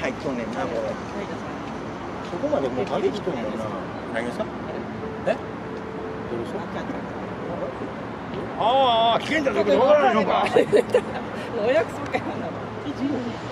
影入っとんねんなこれ。そこまでもう影来とんもんな。何がさえ？どうしたああ危険だということわからないのか。お約束やな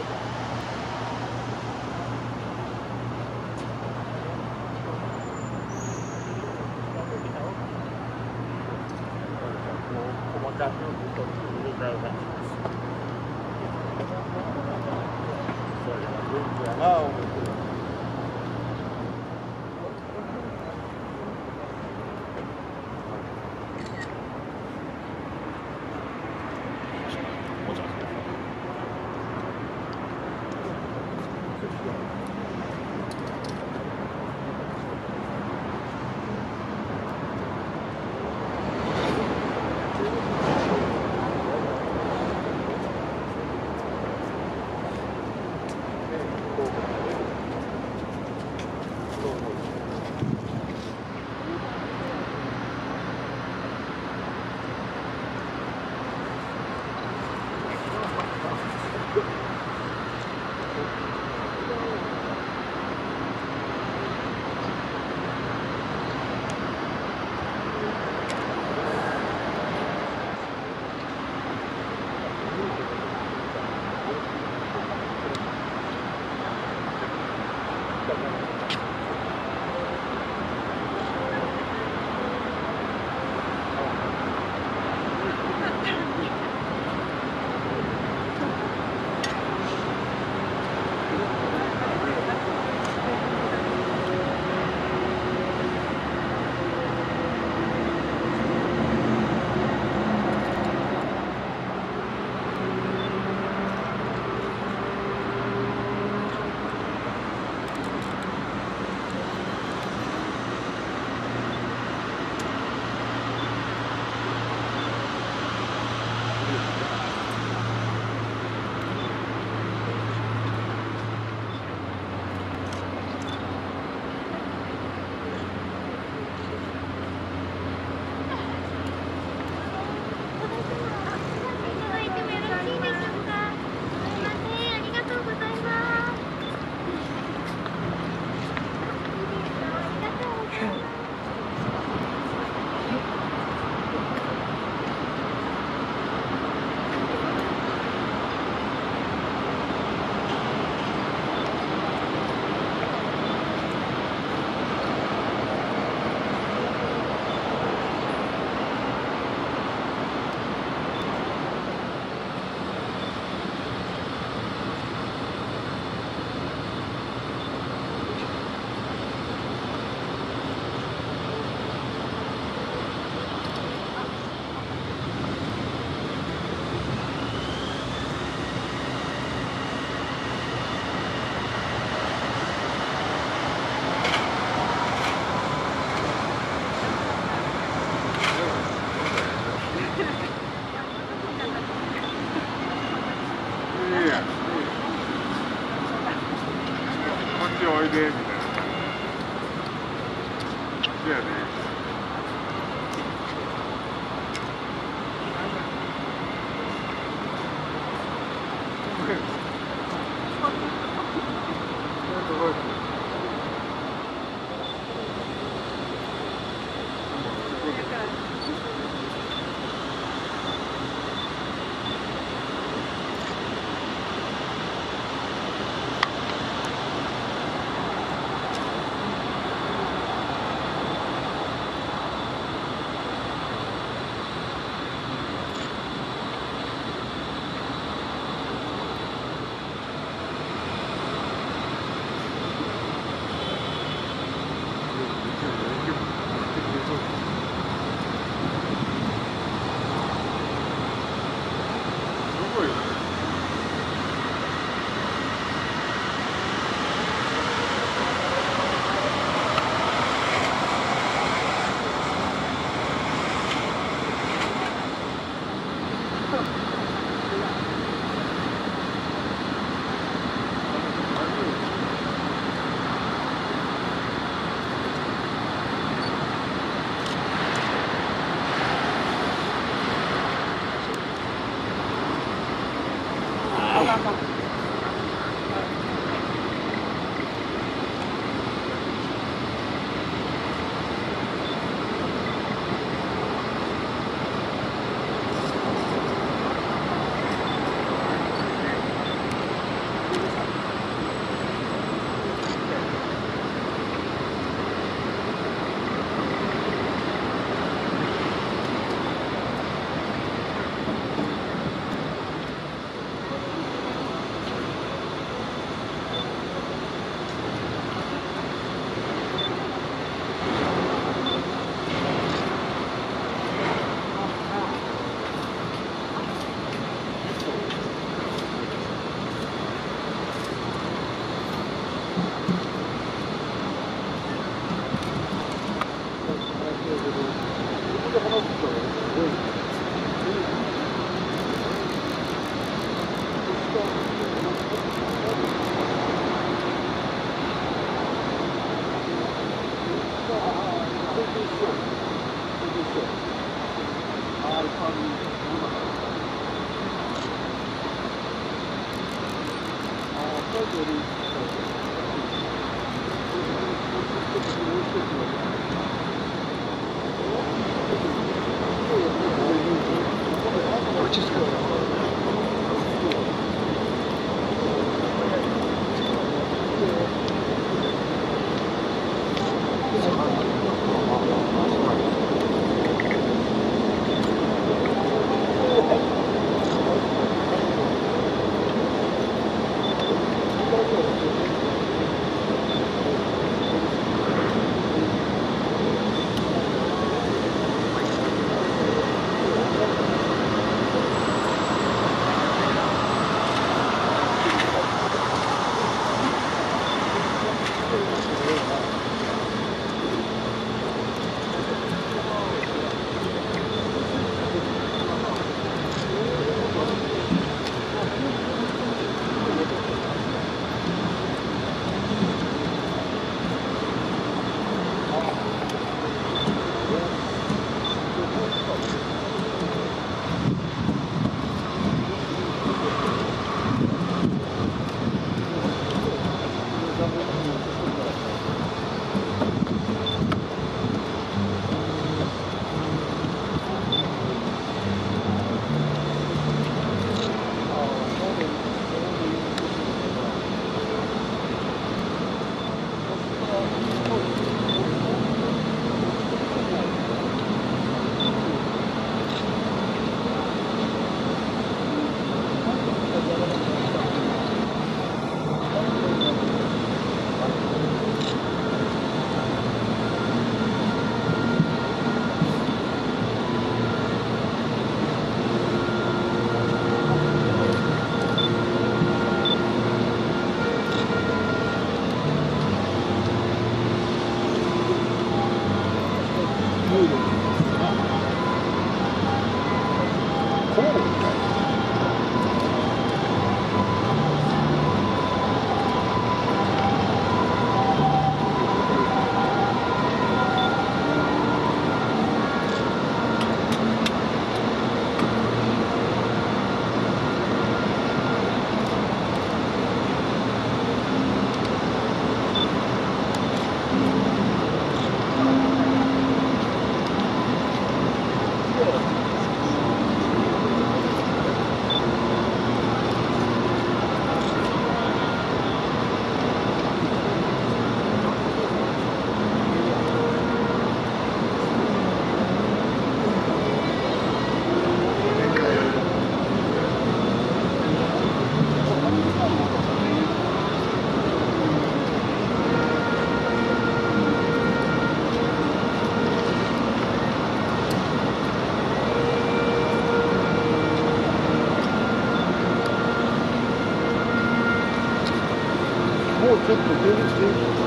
ちょっと全然書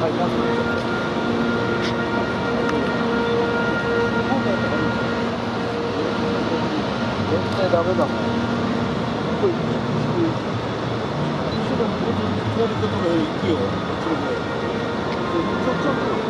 いてある絶対ダメだもん。これ、後ろに乗るところへ行くよ。こっちの方へ